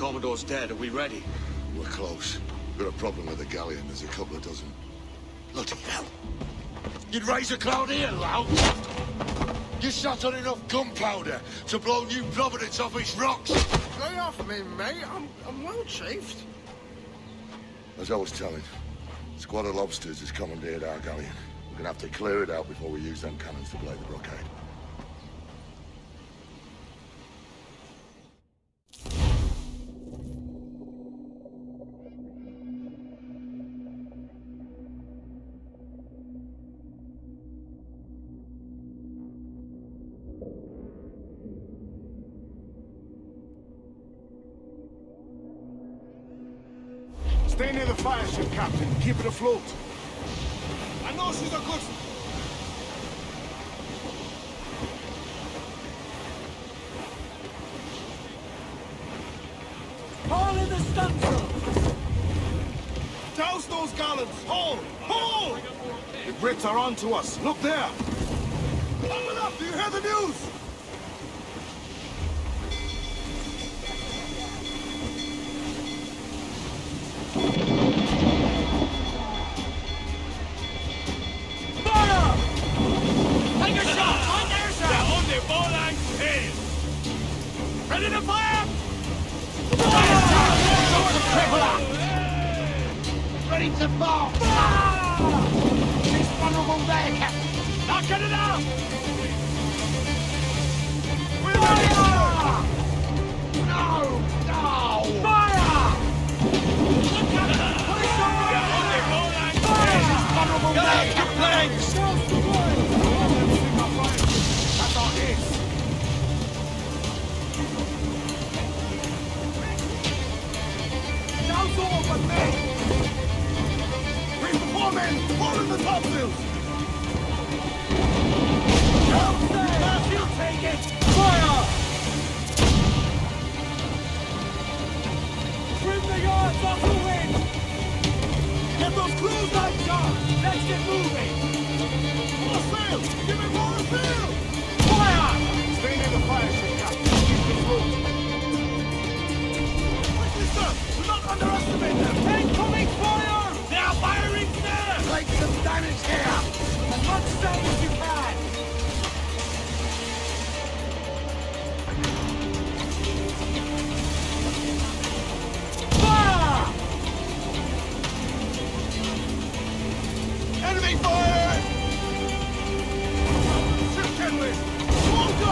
Commodore's dead. Are we ready? We're close. Got a problem with the galleon. There's a couple of dozen. Bloody hell. You'd raise a cloud here, lout? You shot on enough gunpowder to blow New Providence off its rocks. Lay off me, mate. I'm, I'm well chafed. As I was telling, squad of lobsters has commandeered our galleon. We're gonna have to clear it out before we use them cannons to blow the blockade. Stay near the fire ship, Captain. Keep it afloat. I know she's a good... All in the stunsail! Douse those gallants! Hold! Hold! The Brits are on to us. Look there! Open up! Do you hear the news? Ready to fall! She's vulnerable there, Captain! Knocking it out! Fire! No! No! Fire! Look at her! Push on! Fire! She's vulnerable there, Captain! Men! All in the topsails! You take it! Fire! Trim the yards off the wind! Get those crews lights! Let's get moving!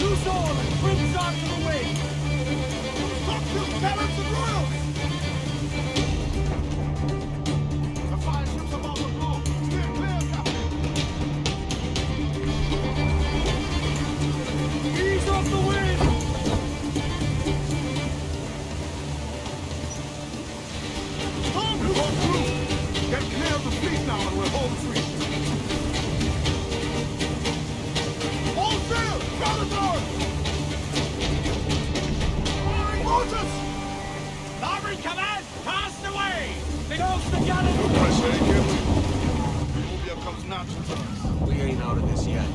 loose all and trim shot to the wind! Stop your talents and royals! We ain't out of this yet.